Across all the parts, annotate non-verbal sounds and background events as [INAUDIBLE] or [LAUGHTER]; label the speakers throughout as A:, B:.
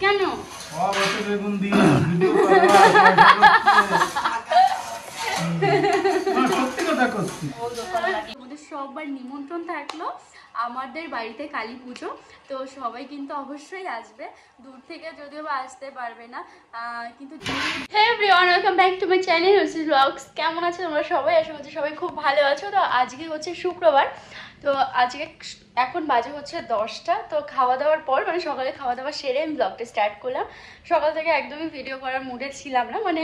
A: কেন?
B: বেগুন দিয়ে [LAUGHS] করছে।
A: আমাদের সবার নিমন্ত্রণ থাকল আমাদের বাড়িতে কালী পুজো তো সবাই কিন্তু অবশ্যই আসবে। দূর থেকে যদিও বা আসতে পারবে না আহ, কিন্তু hey everyone welcome back to my channel vlogs কেমন আছো তোমরা সবাই? আশা করছি সবাই খুব ভালো আছো। তো আজকে হচ্ছে শুক্রবার তো আজকে এখন বাজে হচ্ছে দশটা। তো খাওয়া দাওয়ার পর মানে সকালে খাওয়া দাওয়া সেরে আমি ব্লগটা স্টার্ট করলাম। সকাল থেকে একদমই ভিডিও করার মুডে ছিলাম না মানে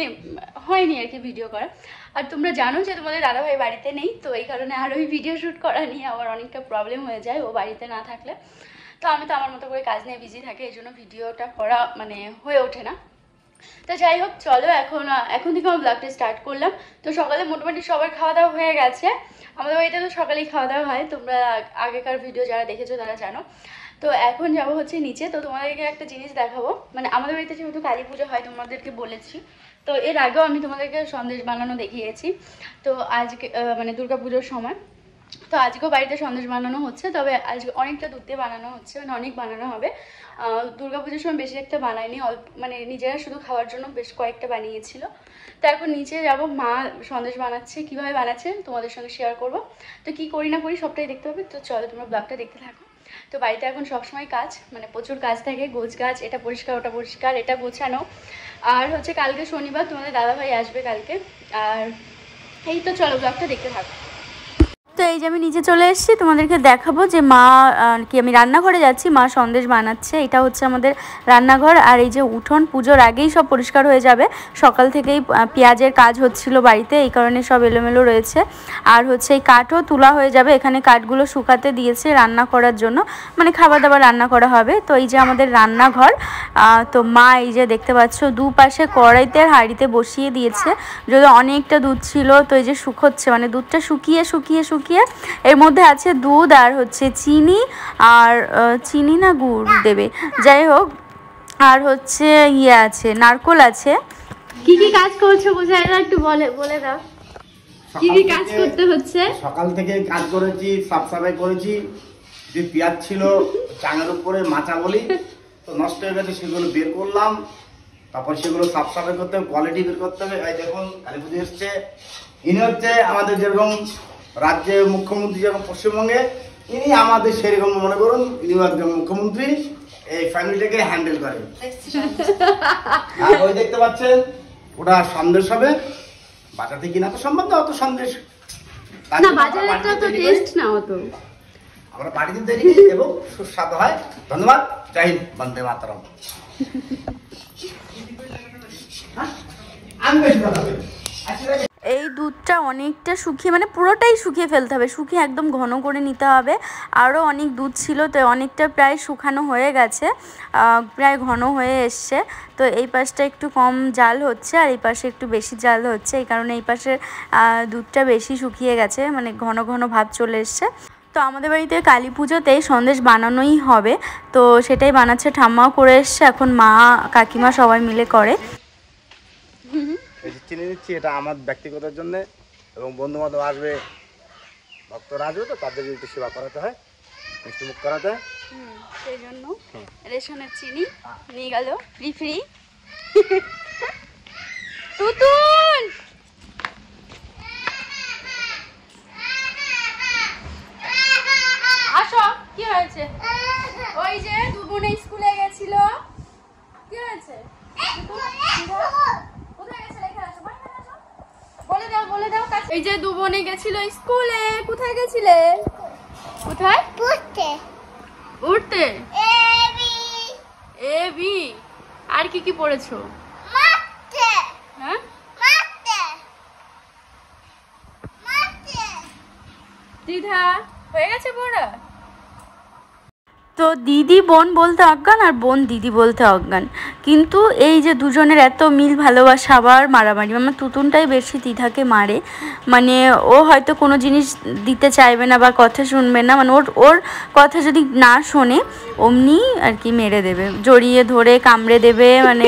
A: হয়নি আর কি ভিডিও করা। আর তোমরা জানো যে তোমাদের দাদাভাই বাড়িতে নেই, তো এই কারণে আর ওই ভিডিও শ্যুট করা নিয়ে আমার অনেকটা প্রবলেম হয়ে যায়, ও বাড়িতে না থাকলে। তো আমি তো আমার মতো করে কাজ নিয়ে বিজি থাকি, এই জন্য ভিডিওটা করা মানে হয়ে ওঠে না। তো যাই হোক, চলো এখন এখন থেকে আমার ব্লগটা স্টার্ট করলাম। তো সকালে মোটামুটি সবার খাওয়া দাওয়া হয়ে গেছে। আমাদের বাড়িতে তো সকালেই খাওয়া দাওয়া হয়, তোমরা আগেকার ভিডিও যারা দেখেছ তারা জানো। তো এখন যাব হচ্ছে নিচে, তো তোমাদেরকে একটা জিনিস দেখাবো। মানে আমাদের বাড়িতে যেহেতু কালী পুজো হয়, তোমাদেরকে বলেছি। তো এর আগেও আমি তোমাদেরকে সন্দেশ বানানো দেখিয়েছি। তো আজকে মানে পুজোর সময়। তো আজকেও বাড়িতে সন্দেশ বানানো হচ্ছে, তবে আজকে অনেকটা দুধ দিয়ে বানানো হচ্ছে মানে অনেক বানানো হবে। পুজোর সময় বেশি একটা বানাইনি, অল্প মানে নিজেরা শুধু খাওয়ার জন্য বেশ কয়েকটা বানিয়েছিল। তো এখন নিচে যাব, মা সন্দেশ বানাচ্ছে, কীভাবে বানাচ্ছে তোমাদের সঙ্গে শেয়ার করব। তো কি করি না করি সবটাই দেখতে হবে তো চলো তোমরা ব্লগটা দেখতে থাকো। তো বাড়িতে এখন সবসময় কাজ মানে প্রচুর কাজ থাকে, গোছ গাছ, এটা পরিষ্কার, ওটা পরিষ্কার, এটা গোছানো। আর হচ্ছে কালকে শনিবার তোমাদের দাদাভাই আসবে কালকে, আর এই তো চলো ব্লগটা দেখতে থাকো। তো এই যে আমি নিচে চলে এসেছি, তোমাদেরকে দেখাবো যে মা কি আমি রান্নাঘরে যাচ্ছি, মা সন্দেশ বানাচ্ছে। এটা হচ্ছে আমাদের রান্নাঘর আর এই যে উঠোন, পুজোর আগেই সব পরিষ্কার হয়ে যাবে। সকাল থেকেই পেঁয়াজের কাজ হচ্ছিল বাড়িতে, এই কারণে সব এলোমেলো রয়েছে। আর হচ্ছে এই কাঠও তোলা হয়ে যাবে, এখানে কাঠগুলো শুকাতে দিয়েছে রান্না করার জন্য। মানে খাবার দাবার রান্না করা হবে। তো এই যে আমাদের রান্নাঘর তো মা এই যে দেখতে পাচ্ছ, দুপাশে কড়াইতে হাঁড়িতে বসিয়ে দিয়েছে। যদি অনেকটা দুধ ছিল, তো এই যে শুকোচ্ছে মানে দুধটা শুকিয়ে শুকিয়ে শুকিয়ে এর মধ্যে আছে দুধ আর হচ্ছে চিনি আর চিনি না গুড় দেবে। যাই হোক আর হচ্ছে ইয়ে আছে নারকোল আছে। কি কি কাজ করছ বোঝাই না একটু বলে বলে দাও। কি কি কাজ করতে হচ্ছে?
C: সকাল থেকে কাজ করেছি সাফ সাফাই করেছি। যে পেঁয়াজ ছিল চাঙের উপরে মাচা বলি তো নষ্ট হয়ে গেছে সেগুলো বের করলাম। তারপর সেগুলো সাফ সাফাই করতে হবে কোয়ালিটি বের করতে হবে। এই দেখুন কালী পুজো এসছে। ইনি হচ্ছে আমাদের যেরকম রাজ্যের মুখ্যমন্ত্রী যেরকম পশ্চিমবঙ্গে ইনি আমাদের সেরকম মনে করুন ইনি একজন মুখ্যমন্ত্রী এই ফ্যামিলিটাকে হ্যান্ডেল করেন আর ওই দেখতে পাচ্ছেন ওটা সন্দেশ হবে বাজাতে কিনা তো সম্ভব না অত সন্দেশ
A: না বাজারেরটা তো
C: বাড়িতে তৈরি করি।
A: টেস্ট না অত
C: আমরা বাড়িতে তৈরি করি এবং সুস্বাদু হয় ধন্যবাদ জয় হিন্দ বন্দে মাতরম [LAUGHS] হ্যাঁ? আমি বেশি কথা বলি। আচ্ছা,
A: এই দুধটা অনেকটা শুকিয়ে মানে পুরোটাই শুকিয়ে ফেলতে হবে। শুকিয়ে একদম ঘন করে নিতে হবে। আরও অনেক দুধ ছিল, তো অনেকটা প্রায় শুকানো হয়ে গেছে। প্রায় ঘন হয়ে এসছে। তো এই পাশটা একটু কম জাল হচ্ছে আর এই পাশে একটু বেশি জাল হচ্ছে। এই কারণে এই পাশে দুধটা বেশি শুকিয়ে গেছে মানে ঘন ঘন ভাব চলে এসছে। তো আমাদের বাড়িতে কালী পুজোতে সন্দেশ বানানোই হবে। তো সেটাই বানাচ্ছে, ঠাম্মাও করে এসছে, এখন মা কাকিমা সবাই মিলে করে।
C: চিনে নিচ্ছি এটা আমার ব্যক্তিগতের জন্য এবং বন্ধু বান্ধব আসবে ভক্তরা আসবে তো তাদের একটু সেবা করাতে হয় মিষ্টি মুখ করাতে হয়।
A: সেই জন্য রেশনের চিনি নিয়ে গেল ফ্রি ফ্রি [LAUGHS] তুতুল! আসো কি হয়েছে? ওই যে দু বোনে স্কুলে গেছিল। কি হয়েছে তুতুল, কোথায় গেছিলে? এখানে আসো, বাড়ি এখানে আসো। বলে দাও এই যে দু বোনে গেছিল স্কুলে কোথায় গেছিলে? কোথায়?
D: Putte.
A: উঠতে?
D: Evi.
A: A B. আর কি কি পড়েছো?
D: মাঠে
A: হ্যাঁ?
D: মাঠে মাঠে
A: দিদা হয়ে গেছে পড়া? তো দিদি বোন বলতে অজ্ঞান আর বোন দিদি বলতে অজ্ঞান। কিন্তু এই যে দুজনের এত মিল ভালোবাসা আবার মারামারি আমার তুতুনটাই বেশি দিদাকে মারে। মানে ও হয়তো কোনো জিনিস দিতে চাইবে না বা কথা শুনবে না মানে ওর ওর কথা যদি না শোনে অমনি আর কি মেরে দেবে। জড়িয়ে ধরে কামড়ে দেবে মানে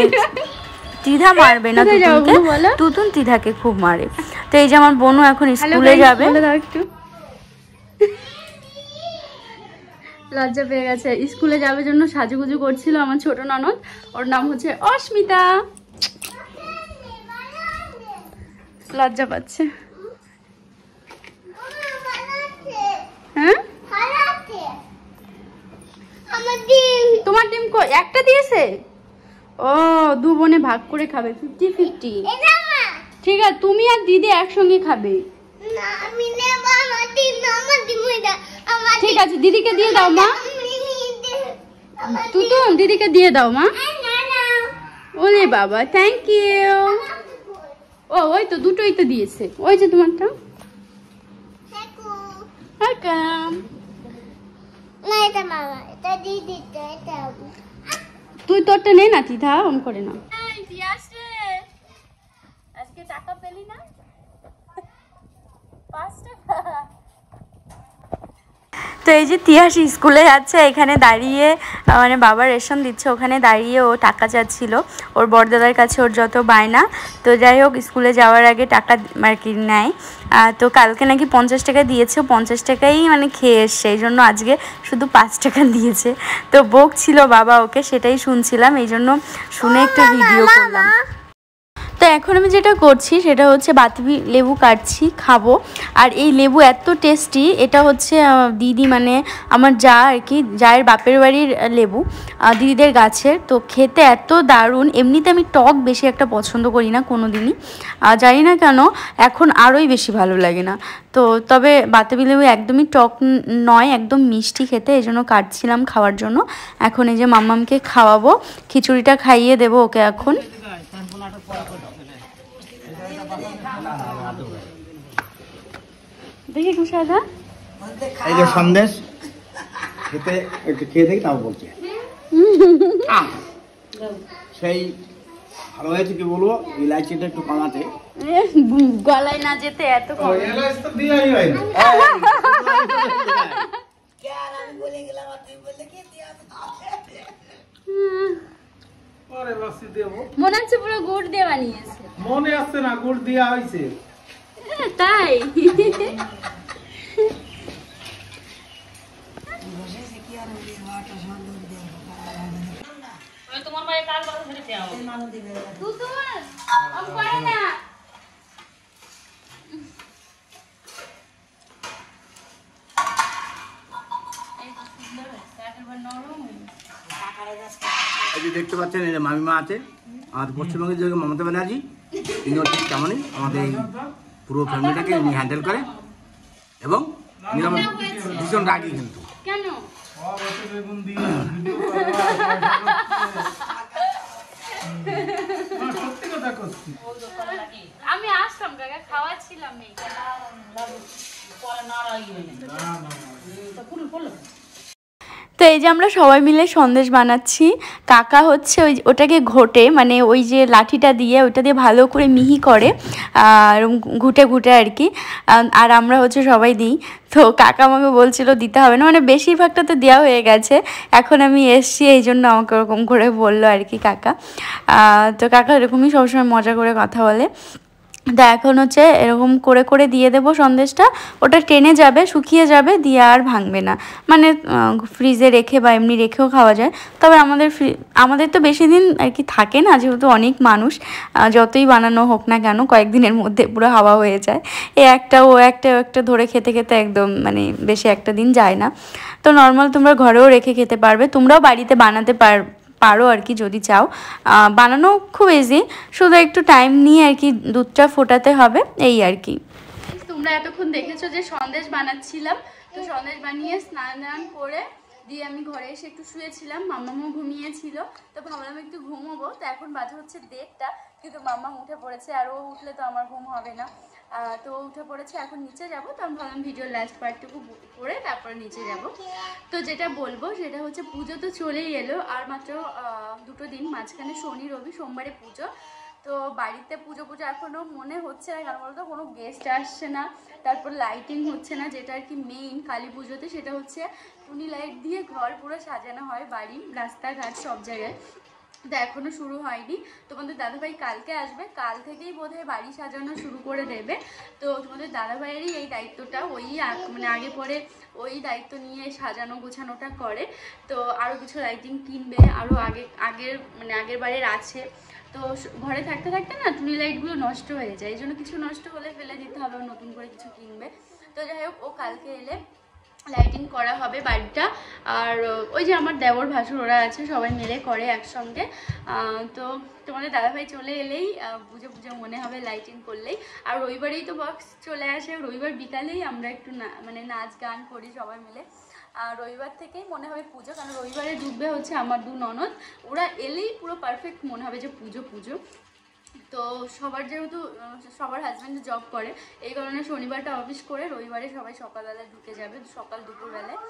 A: তিধা মারবে না তুতুনকে। তুতুন তিধাকে খুব মারে। তো এই যে আমার বোনও এখন স্কুলে যাবে। লজ্জা পেয়ে গেছে। স্কুলে যাওয়ার জন্য সাজুগুজু করছিল আমার ছোট ননদ। ওর নাম হচ্ছে অস্মিতা। লজ্জা পাচ্ছে। হ্যাঁ? তোমার ডিম একটা দিয়েছে? ও, দু বোনে ভাগ করে খাবে। Fifty fifty. ঠিক আছে, তুমি আর দিদি একসঙ্গে খাবে।
D: না, আমি নেব, আমার ডিম আমার ডিম
A: ঠিক আছে দিদিকে দিয়ে দাও মা।
D: আমার
A: তুতুন দিদিকে দিয়ে দাও মা।
D: না
A: ওরে বাবা থ্যাংক ইউ ও ওই তো দুটোই তো দিয়েছে। ওই যে তোমারটা।
D: দিদি তো এটা
A: তুই তোরটা নে না তিথা অন করে না আজকে টাকা পেলি না? পাঁচ টাকা। তো এই যে তিয়াস স্কুলে যাচ্ছে এখানে দাঁড়িয়ে মানে বাবা রেশন দিচ্ছে ওখানে দাঁড়িয়ে ও টাকা চাচ্ছিল। ওর বড়দাদার কাছে ওর যত বায়না তো যাই হোক স্কুলে যাওয়ার আগে টাকা আর কি নেয়। তো কালকে নাকি পঞ্চাশ টাকা দিয়েছে ও পঞ্চাশ টাকাই মানে খেয়ে এসছে এই জন্য আজকে শুধু পাঁচ টাকা দিয়েছে। তো বোক ছিল বাবা ওকে সেটাই শুনছিলাম এই জন্য শুনে একটু ভিডিও করলাম। এখন আমি যেটা করছি সেটা হচ্ছে বাতাবি লেবু কাটছি, খাব। আর এই লেবু এত টেস্টি এটা হচ্ছে দিদি মানে আমার যা আর কি যায়ের বাপের বাড়ির লেবু দিদিদের গাছের। তো খেতে এত দারুণ, এমনিতে আমি টক বেশি একটা পছন্দ করি না কোনো দিনই জানি না কেন, এখন আরোই বেশি ভালো লাগে না। তো তবে বাতাবি লেবু একদমই টক নয়, একদম মিষ্টি খেতে এই জন্য কাটছিলাম খাওয়ার জন্য। এখন এই যে মাম্মামকে খাওয়াবো, খিচুড়িটা খাইয়ে দেবো ওকে এখন। দেখি কুশাদা
C: এই যে সন্দেশ খেতে খেয়ে দেখি তাও বলছে। সেই ভালো হয়েছে কি বলব? ইলাচিটা একটু কমাতে।
A: গলায় না যেতে এত কম।
B: এলাচ তো দেওয়াই হয়নি [LAUGHS] পরে লস্যি দেবো।
A: মনে হচ্ছে পুরো গুড় দিয়ে বানিয়েছে।
B: মনে আসছে না গুড় দেওয়া হয়েছে।
A: হ্যাঁ, তাই তুতুন, অফ করে না। এই তো সুন্দর হয়েছে, একেবারে নরম হয়েছে।
C: এই যে দেখতে পাচ্ছেন এই যে মামিমা আছে আমাদের পশ্চিমবঙ্গের যে মমতা ব্যানার্জি ইনিও ঠিক তেমনই আমাদের এই পুরো ফ্যামিলিটাকে উনি হ্যান্ডেল করে এবং ভীষণ রাগি কিন্তু
A: কেন আমি আসতাম কাকা খাওয়াচ্ছিলাম এই
B: না না
A: তো এই যে আমরা সবাই মিলে সন্দেশ বানাচ্ছি। কাকা হচ্ছে ওই ওটাকে ঘোটে মানে ওই যে লাঠিটা দিয়ে ওইটা দিয়ে ভালো করে মিহি করে, আর ঘুটে ঘুটে আর কি। আর আমরা হচ্ছে সবাই দিই। তো কাকা আমাকে বলছিল দিতে হবে না মানে বেশিরভাগটা তো দেওয়া হয়ে গেছে। এখন আমি এসছি, এই জন্য আমাকে ওরকম করে বলল আর কি কাকা। তো কাকা এরকমই সবসময় মজা করে কথা বলে। তা এখন হচ্ছে এরকম করে করে দিয়ে দেবো সন্দেশটা। ওটা টেনে যাবে, শুকিয়ে যাবে, দিয়ে আর ভাঙবে না। মানে ফ্রিজে রেখে বা এমনি রেখেও খাওয়া যায়। তবে আমাদের আমাদের তো বেশি দিন আর কি থাকে না, যেহেতু অনেক মানুষ যতই বানানো হোক না কেন, কয়েকদিনের মধ্যে পুরো হাওয়া হয়ে যায়। এ একটা, ও একটা ও একটা ধরে খেতে খেতে একদম মানে বেশি একটা দিন যায় না। তো নর্মাল তোমরা ঘরেও রেখে খেতে পারবে, তোমরাও বাড়িতে বানাতে পার পারো আর কি যদি চাও। বানানো খুব ইজি শুধু একটু টাইম নিয়ে আর কি দুধটা ফোটাতে হবে, এই আর কি। তোমরা এতক্ষণ দেখেছ যে সন্দেশ বানাচ্ছিলাম, তো সন্দেশ বানিয়ে স্নান দান করে দিয়ে আমি ঘরে এসে একটু শুয়েছিলাম মাম্মামও ঘুমিয়েছিল, তো ভাবলাম একটু ঘুমোবো, তো এখন বাজে হচ্ছে দেড়টা, কিন্তু মাম্মা উঠে পড়েছে, আর ও উঠলে তো আমার ঘুম হবে না। তো উঠে পড়েছে, এখন নিচে যাব। তো আমি ভাবলাম ভিডিও লাস্ট পার্টটুকু করে তারপরে নিচে যাব। তো যেটা বলব, সেটা হচ্ছে পুজো তো চলেই এলো, আর মাত্র দুটো দিন, মাঝখানে শনি, রবি, সোমবারে পুজো। তো বাড়িতে পুজো পুজো এখনও মনে হচ্ছে না কেন বলতো কোনো গেস্ট আসছে না, তারপর লাইটিং হচ্ছে না, যেটা আর কি মেইন কালী পুজোতে, সেটা হচ্ছে টুনি লাইট দিয়ে ঘর পুরো সাজানো হয় বাড়ি রাস্তাঘাট সব জায়গায়। তো এখনও শুরু হয়নি। তোমাদের দাদাভাই কালকে আসবে। কাল থেকেই বোধহয় বাড়ি সাজানো শুরু করে দেবে। তো তোমাদের দাদাভাইয়েরই এই দায়িত্বটা। ওই মানে আগে পরে ওই দায়িত্ব নিয়ে সাজানো গোছানোটা করে। তো আরও কিছু লাইটিং কিনবে আরও আগে আগের মানে আগের বারের আছে। তো ঘরে থাকতে থাকতে না টুনি লাইটগুলো নষ্ট হয়ে যায়। এই জন্য কিছু নষ্ট হলে ফেলে দিতে হবে, নতুন করে কিছু কিনবে। তো যাই হোক, ও কালকে এলে লাইটিং করা হবে বাড়িটা। আর ওই যে আমার দেবর ভাসুর, ওরা আছে, সবাই মিলে করে একসঙ্গে। তো তোমাদের দাদাভাই চলে এলেই পুজো পুজো মনে হবে লাইটিং করলেই। আর রবিবারেই তো বক্স চলে আসে, রবিবার বিকালেই আমরা একটু না মানে নাচ গান করি সবাই মিলে। আর রবিবার থেকেই মনে হবে পুজো, কারণ রবিবারে ডুববে হচ্ছে আমার দু ননদ। ওরা এলেই পুরো পারফেক্ট মনে হবে যে পুজো পুজো। তো সবার যেহেতু সবার হাজব্যান্ড জব করে, এই কারণে শনিবারটা অফিস করে রবিবারে সবাই সকালবেলায় ঢুকে যাবে, সকাল দুপুরবেলায়।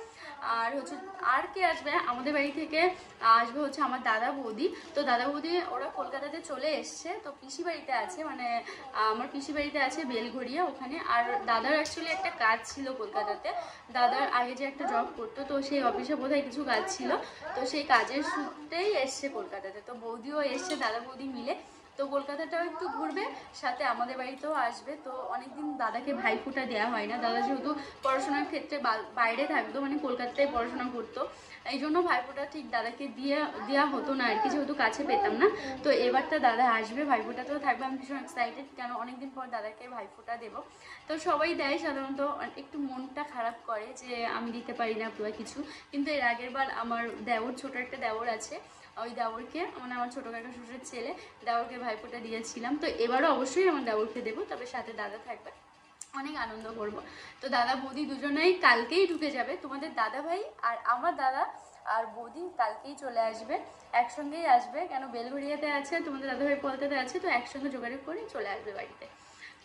A: আর হচ্ছে, আর কে আসবে? আমাদের বাড়ি থেকে আসবে হচ্ছে আমার দাদা বৌদি। তো দাদা বৌদি, ওরা কলকাতাতে চলে এসছে, তো পিসি বাড়িতে আছে মানে আমার পিসি বাড়িতে আছে বেলঘড়িয়া ওখানে। আর দাদার অ্যাকচুয়ালি একটা কাজ ছিল কলকাতাতে। দাদার আগে যে একটা জব করতো, তো সেই অফিসে বোধহয় কিছু কাজ ছিল। তো সেই কাজের সূত্রেই এসছে কলকাতাতে। তো বৌদিও এসছে, দাদা বৌদি মিলে। তো কলকাতাটাও একটু ঘুরবে, সাথে আমাদের বাড়িতেও আসবে। তো অনেকদিন দাদাকে ভাইফোঁটা দেওয়া হয় না। দাদা যেহেতু পড়াশোনার ক্ষেত্রে বাইরে থাকতো মানে কলকাতায় পড়াশোনা করতো। এই জন্য ভাইফোঁটা ঠিক দাদাকে দিয়ে দেওয়া হতো না আর কি যেহেতু কাছে পেতাম না। তো এবার এবারটা দাদা আসবে, ভাইফোঁটাতেও থাকবে। আমি ভীষণ এক্সাইটেড কেন অনেকদিন পর দাদাকে ভাইফোঁটা দেবো। তো সবাই দেয় সাধারণত, একটু মনটা খারাপ করে যে, আমি দিতে পারি না পুরো কিছু। কিন্তু এর আগের বার আমার দেওর, ছোট একটা দেওর আছে। ওই দেওরকে মানে আমার ছোটো কাকা শ্বশুরের ছেলে দেওরকে ভাইফোঁটা দিয়েছিলাম। তো এবারও অবশ্যই আমার দেওরকে দেবো, তবে সাথে দাদা থাকবে। অনেক আনন্দ করব। তো দাদা, বৌদি দুজনেই কালকেই ঢুকে যাবে। তোমাদের দাদা ভাই আর আমার দাদা আর বৌদি কালকেই চলে আসবে। একসঙ্গেই আসবে, কেন বেলঘড়িয়াতে আছে, তোমাদের দাদা ভাই কলকাতাতে আছে, তো একসঙ্গে যোগাযোগ করে চলে আসবে বাড়িতে।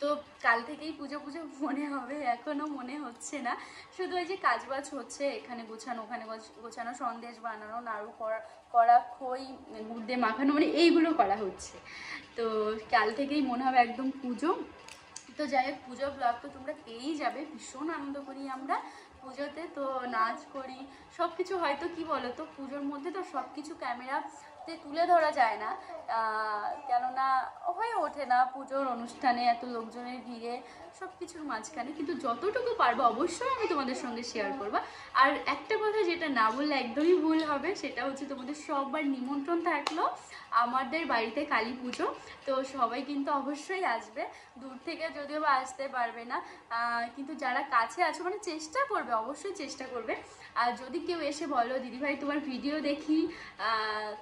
A: তো কাল থেকেই পুজো পুজো মনে হবে এখনও মনে হচ্ছে না। শুধু ওই যে কাজবাজ হচ্ছে এখানে গোছানো, ওখানে গোছ- গোছানো, সন্দেশ বানানো, নাড়ু করা খই গুড় মাখানো মানে এইগুলো করা হচ্ছে। তো কাল থেকেই মনে হবে একদম পুজো। তো যাই হোক, পুজো ব্লগ তো তোমরা পেয়েই যাবে, ভীষণ আনন্দ করি আমরা পুজোতে। তো নাচ করি সব কিছু হয়তো কি বলো তো পুজোর মধ্যে তো সব কিছু ক্যামেরাতে তুলে ধরা যায় না। কেননা হয়ে ওঠে না পুজোর অনুষ্ঠানে, এত লোকজনের ভিড়ে সব কিছুর মাঝখানে। কিন্তু যতটুকু পারব অবশ্যই আমি তোমাদের সঙ্গে শেয়ার করব। আর একটা কথা যেটা না বললে একদমই ভুল হবে, সেটা হচ্ছে তোমাদের সববার নিমন্ত্রণ থাকল আমাদের বাড়িতে কালী পুজো। তো সবাই কিন্তু অবশ্যই আসবে। দূর থেকে যদিও বা আসতে পারবে না। কিন্তু যারা কাছে আছে মানে চেষ্টা করবে, অবশ্যই চেষ্টা করবে। আর যদি কেউ এসে বলো, দিদিভাই, তোমার ভিডিও দেখি।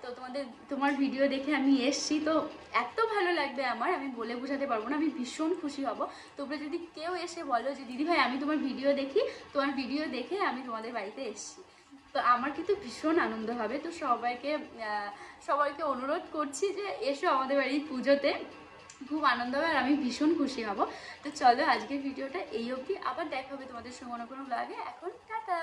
A: তো তোমাদের তোমার ভিডিও দেখে আমি এসছি, তো এত ভালো লাগবে আমার, আমি বলে বোঝাতে পারব না, আমি ভীষণ খুশি হব। তোমরা যদি কেউ এসে বলো যে দিদিভাই আমি তোমার ভিডিও দেখি, তোমার ভিডিও দেখে আমি তোমাদের বাড়িতে এসছি। তো আমার কিন্তু ভীষণ আনন্দ হবে, তো সবাইকে সবাইকে অনুরোধ করছি যে, এসো আমাদের বাড়ির পুজোতে। খুব আনন্দ হবে আর আমি ভীষণ খুশি হব। তো চলো আজকের ভিডিওটা এই অবধি, আবার দেখা হবে তোমাদের সঙ্গে কোনো ব্লগে এখন টাটা!